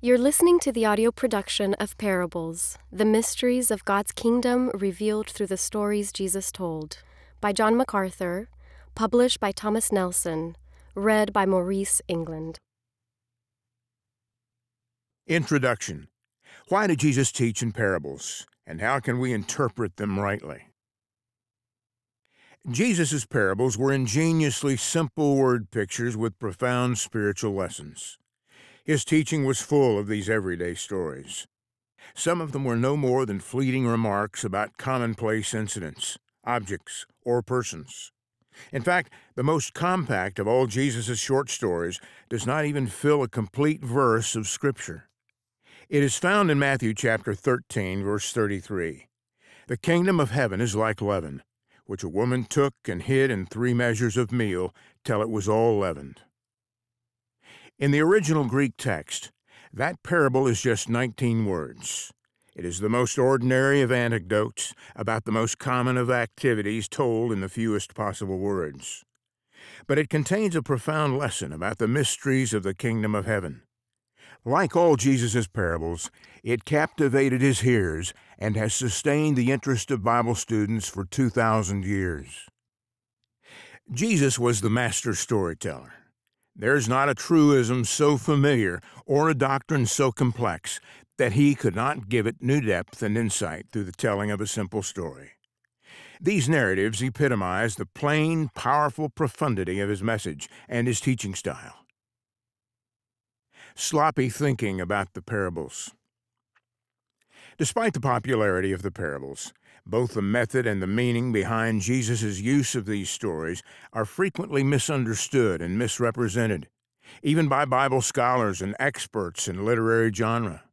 You're listening to the audio production of Parables, the mysteries of God's kingdom revealed through the stories Jesus told, by John MacArthur, published by Thomas Nelson, read by Maurice England. Introduction Why did Jesus teach in parables, and how can we interpret them rightly? Jesus' parables were ingeniously simple word pictures with profound spiritual lessons. His teaching was full of these everyday stories. Some of them were no more than fleeting remarks about commonplace incidents, objects, or persons. In fact, the most compact of all Jesus' short stories does not even fill a complete verse of Scripture. It is found in Matthew chapter 13, verse 33. The kingdom of heaven is like leaven, which a woman took and hid in three measures of meal till it was all leavened. In the original Greek text, that parable is just 19 words. It is the most ordinary of anecdotes about the most common of activities told in the fewest possible words. But it contains a profound lesson about the mysteries of the kingdom of heaven. Like all Jesus' parables, it captivated his hearers and has sustained the interest of Bible students for 2,000 years. Jesus was the master storyteller. There's not a truism so familiar or a doctrine so complex that he could not give it new depth and insight through the telling of a simple story. These narratives epitomize the plain, powerful profundity of his message and his teaching style. Sloppy thinking about the parables. Despite the popularity of the parables, both the method and the meaning behind Jesus' use of these stories are frequently misunderstood and misrepresented, even by Bible scholars and experts in literary genre.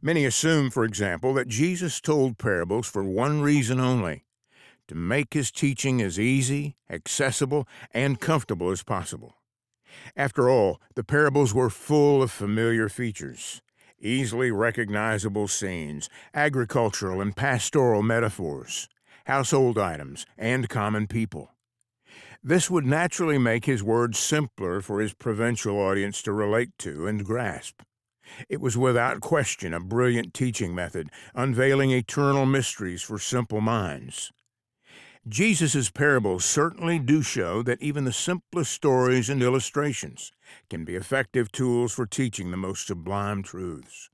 Many assume, for example, that Jesus told parables for one reason only to make his teaching as easy, accessible, and comfortable as possible. After all, the parables were full of familiar features easily recognizable scenes, agricultural and pastoral metaphors, household items, and common people. This would naturally make his words simpler for his provincial audience to relate to and grasp. It was without question a brilliant teaching method, unveiling eternal mysteries for simple minds. Jesus' parables certainly do show that even the simplest stories and illustrations can be effective tools for teaching the most sublime truths.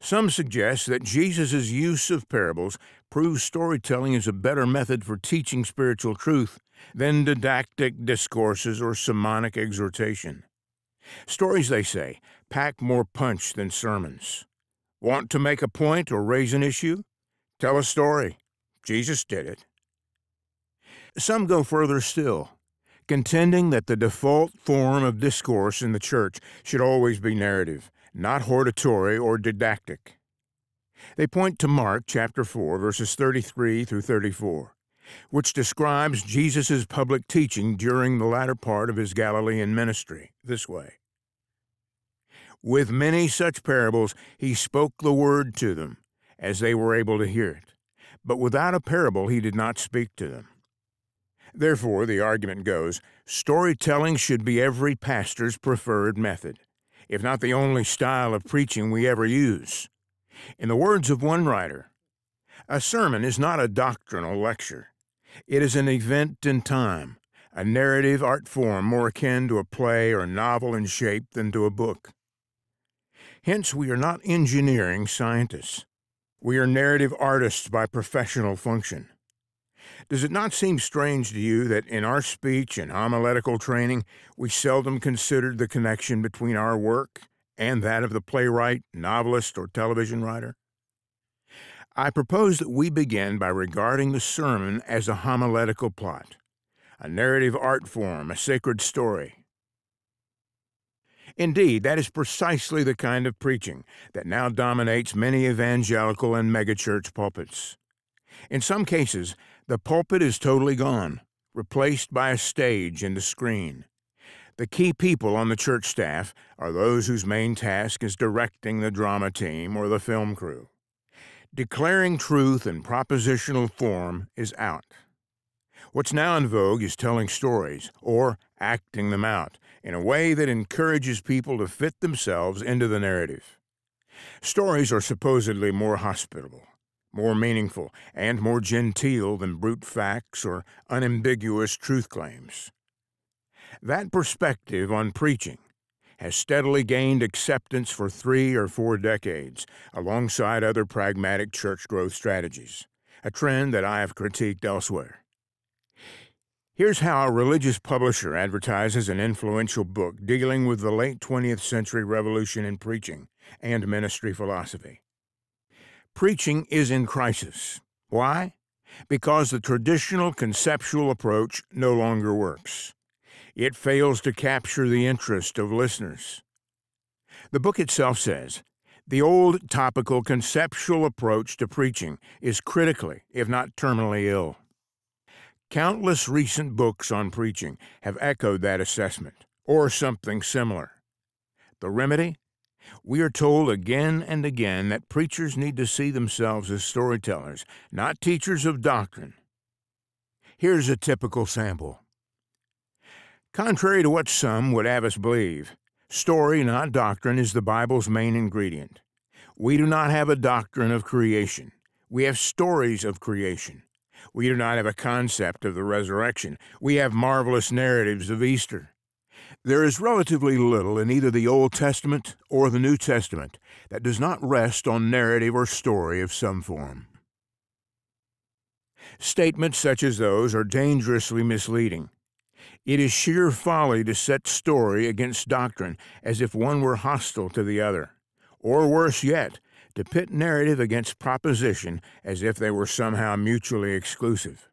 Some suggest that Jesus' use of parables proves storytelling is a better method for teaching spiritual truth than didactic discourses or sermonic exhortation. Stories, they say, pack more punch than sermons. Want to make a point or raise an issue? Tell a story. Jesus did it. Some go further still, contending that the default form of discourse in the church should always be narrative, not hortatory or didactic. They point to Mark chapter 4 verses 33 through 34, which describes Jesus' public teaching during the latter part of his Galilean ministry this way. With many such parables he spoke the word to them, as they were able to hear it, but without a parable he did not speak to them. Therefore, the argument goes, storytelling should be every pastor's preferred method, if not the only style of preaching we ever use. In the words of one writer, a sermon is not a doctrinal lecture. It is an event in time, a narrative art form more akin to a play or novel in shape than to a book. Hence, we are not engineering scientists. We are narrative artists by professional function. Does it not seem strange to you that in our speech and homiletical training we seldom considered the connection between our work and that of the playwright, novelist, or television writer? I propose that we begin by regarding the sermon as a homiletical plot, a narrative art form, a sacred story. Indeed, that is precisely the kind of preaching that now dominates many evangelical and megachurch pulpits. In some cases, the pulpit is totally gone, replaced by a stage and a screen. The key people on the church staff are those whose main task is directing the drama team or the film crew. Declaring truth in propositional form is out. What's now in vogue is telling stories, or acting them out, in a way that encourages people to fit themselves into the narrative. Stories are supposedly more hospitable, more meaningful, and more genteel than brute facts or unambiguous truth claims. That perspective on preaching has steadily gained acceptance for three or four decades, alongside other pragmatic church growth strategies, a trend that I have critiqued elsewhere. Here's how a religious publisher advertises an influential book dealing with the late 20th century revolution in preaching and ministry philosophy. Preaching is in crisis. Why? Because the traditional conceptual approach no longer works it fails to capture the interest of listeners. The book itself says the old topical conceptual approach to preaching is critically, if not terminally ill. Countless recent books on preaching have echoed that assessment, or something similar. The remedy? We are told again and again that preachers need to see themselves as storytellers, not teachers of doctrine. Here's a typical sample. Contrary to what some would have us believe, story, not doctrine, is the Bible's main ingredient. We do not have a doctrine of creation. We have stories of creation. We do not have a concept of the resurrection. We have marvelous narratives of Easter. There is relatively little in either the Old Testament or the New Testament that does not rest on narrative or story of some form. Statements such as those are dangerously misleading. It is sheer folly to set story against doctrine as if one were hostile to the other, or worse yet, to pit narrative against proposition as if they were somehow mutually exclusive.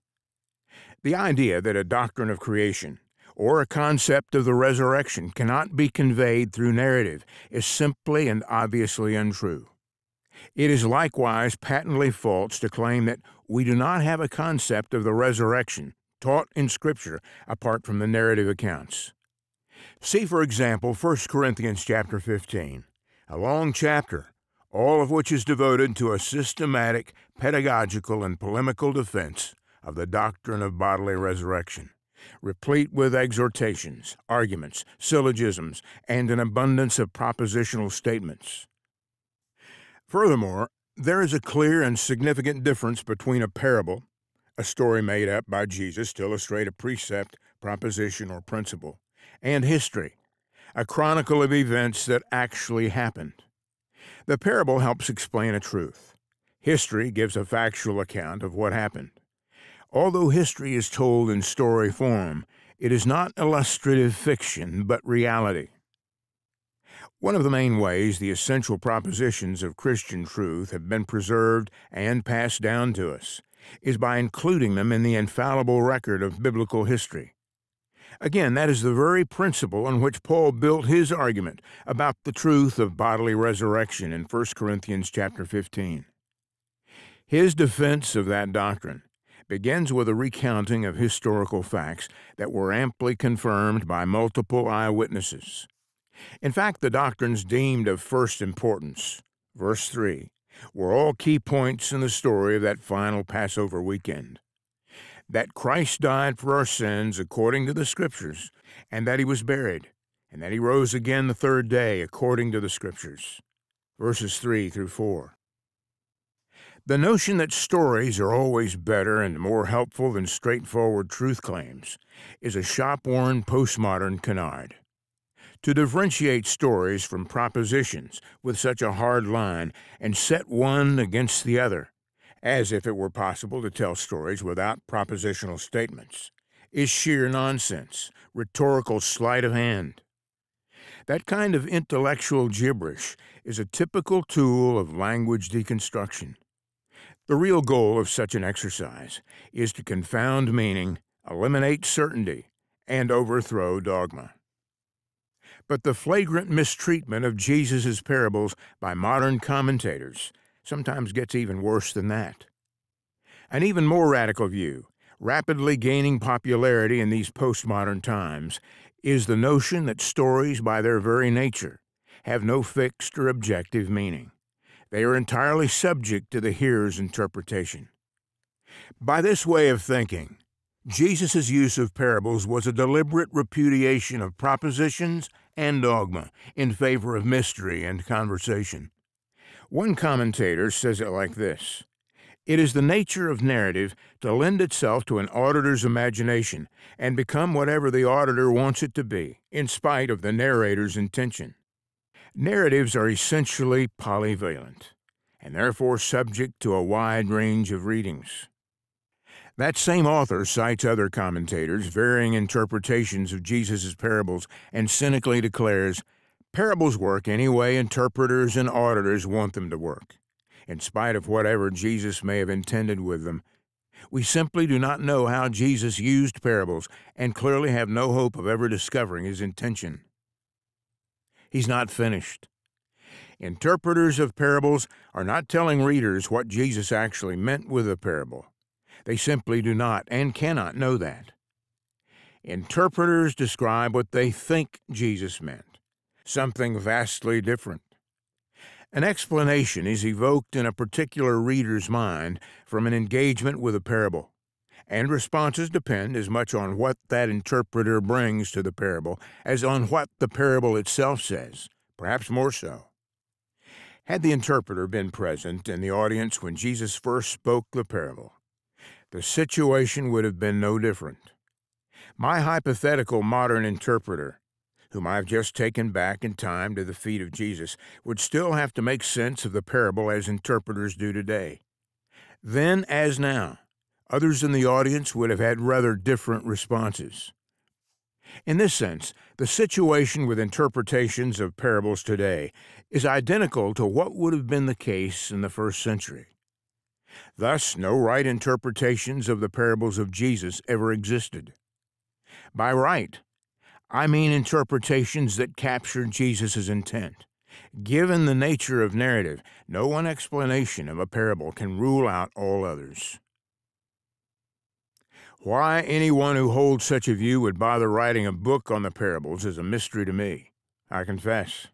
The idea that a doctrine of creation or a concept of the resurrection cannot be conveyed through narrative is simply and obviously untrue. It is likewise patently false to claim that we do not have a concept of the resurrection taught in Scripture apart from the narrative accounts. See, for example, 1 Corinthians chapter 15, a long chapter, all of which is devoted to a systematic, pedagogical, and polemical defense of the doctrine of bodily resurrection, replete with exhortations, arguments, syllogisms, and an abundance of propositional statements. Furthermore, there is a clear and significant difference between a parable a story made up by Jesus to illustrate a precept, proposition, or principle, and history, a chronicle of events that actually happened. The parable helps explain a truth. History gives a factual account of what happened. Although history is told in story form, it is not illustrative fiction, but reality. One of the main ways the essential propositions of Christian truth have been preserved and passed down to us is by including them in the infallible record of biblical history. Again, that is the very principle on which Paul built his argument about the truth of bodily resurrection in 1 Corinthians chapter 15. His defense of that doctrine begins with a recounting of historical facts that were amply confirmed by multiple eyewitnesses. In fact, the doctrines deemed of first importance, verse 3, were all key points in the story of that final Passover weekend. That Christ died for our sins according to the Scriptures, and that he was buried, and that he rose again the third day according to the Scriptures. Verses 3 through 4. The notion that stories are always better and more helpful than straightforward truth claims is a shop worn postmodern canard. To differentiate stories from propositions with such a hard line and set one against the other, as if it were possible to tell stories without propositional statements, is sheer nonsense, rhetorical sleight of hand. That kind of intellectual gibberish is a typical tool of language deconstruction. The real goal of such an exercise is to confound meaning, eliminate certainty, and overthrow dogma. But the flagrant mistreatment of Jesus' parables by modern commentators sometimes gets even worse than that. An even more radical view, rapidly gaining popularity in these postmodern times, is the notion that stories, by their very nature, have no fixed or objective meaning. They are entirely subject to the hearer's interpretation. By this way of thinking, Jesus' use of parables was a deliberate repudiation of propositions and dogma in favor of mystery and conversation. One commentator says it like this It is the nature of narrative to lend itself to an auditor's imagination and become whatever the auditor wants it to be, in spite of the narrator's intention. Narratives are essentially polyvalent and therefore subject to a wide range of readings. That same author cites other commentators' varying interpretations of Jesus' parables and cynically declares parables work any way interpreters and auditors want them to work. In spite of whatever Jesus may have intended with them, we simply do not know how Jesus used parables and clearly have no hope of ever discovering his intention. He's not finished. Interpreters of parables are not telling readers what Jesus actually meant with a parable. They simply do not and cannot know that. Interpreters describe what they think Jesus meant, something vastly different. An explanation is evoked in a particular reader's mind from an engagement with a parable, and responses depend as much on what that interpreter brings to the parable as on what the parable itself says, perhaps more so. Had the interpreter been present in the audience when Jesus first spoke the parable, the situation would have been no different. My hypothetical modern interpreter, whom I've just taken back in time to the feet of Jesus, would still have to make sense of the parable as interpreters do today. Then, as now, others in the audience would have had rather different responses. In this sense, the situation with interpretations of parables today is identical to what would have been the case in the first century. Thus, no right interpretations of the parables of Jesus ever existed. By right, I mean interpretations that capture Jesus' intent. Given the nature of narrative, no one explanation of a parable can rule out all others. Why anyone who holds such a view would bother writing a book on the parables is a mystery to me, I confess.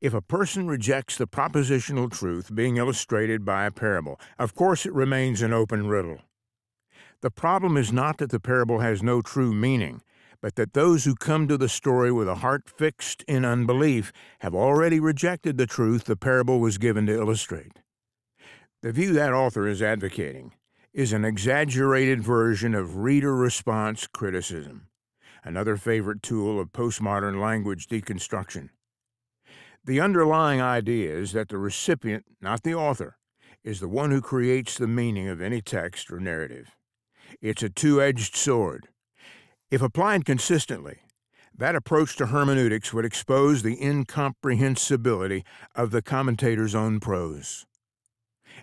If a person rejects the propositional truth being illustrated by a parable, of course it remains an open riddle. The problem is not that the parable has no true meaning, but that those who come to the story with a heart fixed in unbelief have already rejected the truth the parable was given to illustrate. The view that author is advocating is an exaggerated version of reader response criticism, another favorite tool of postmodern language deconstruction. The underlying idea is that the recipient, not the author, is the one who creates the meaning of any text or narrative. It's a two edged sword. If applied consistently, that approach to hermeneutics would expose the incomprehensibility of the commentator's own prose.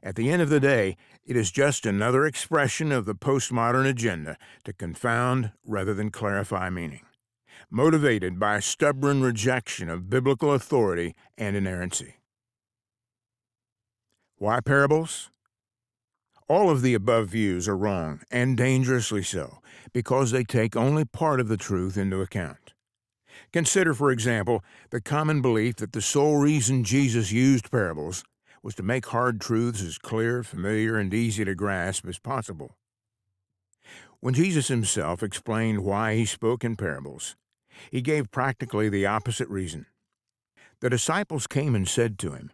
At the end of the day, it is just another expression of the postmodern agenda to confound rather than clarify meaning motivated by a stubborn rejection of biblical authority and inerrancy. Why parables? All of the above views are wrong, and dangerously so, because they take only part of the truth into account. Consider, for example, the common belief that the sole reason Jesus used parables was to make hard truths as clear, familiar, and easy to grasp as possible. When Jesus himself explained why he spoke in parables, he gave practically the opposite reason. The disciples came and said to him,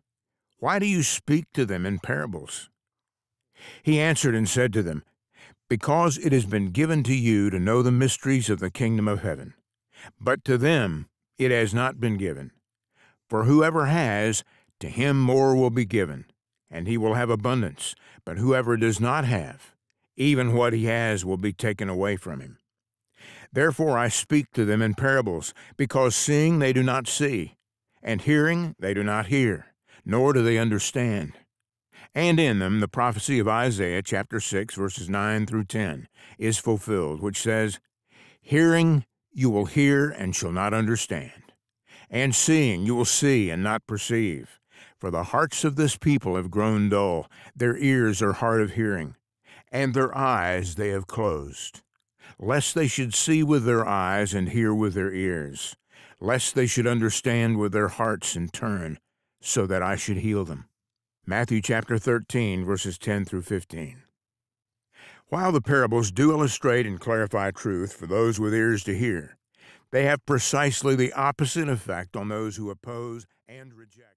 Why do you speak to them in parables? He answered and said to them, Because it has been given to you to know the mysteries of the kingdom of heaven, but to them it has not been given. For whoever has, to him more will be given, and he will have abundance. But whoever does not have, even what he has will be taken away from him. Therefore I speak to them in parables, because seeing they do not see, and hearing they do not hear, nor do they understand. And in them the prophecy of Isaiah chapter 6 verses 9 through 10 is fulfilled, which says, Hearing you will hear and shall not understand, and seeing you will see and not perceive. For the hearts of this people have grown dull, their ears are hard of hearing, and their eyes they have closed lest they should see with their eyes and hear with their ears, lest they should understand with their hearts and turn, so that I should heal them. Matthew chapter 13, verses 10 through 15. While the parables do illustrate and clarify truth for those with ears to hear, they have precisely the opposite effect on those who oppose and reject.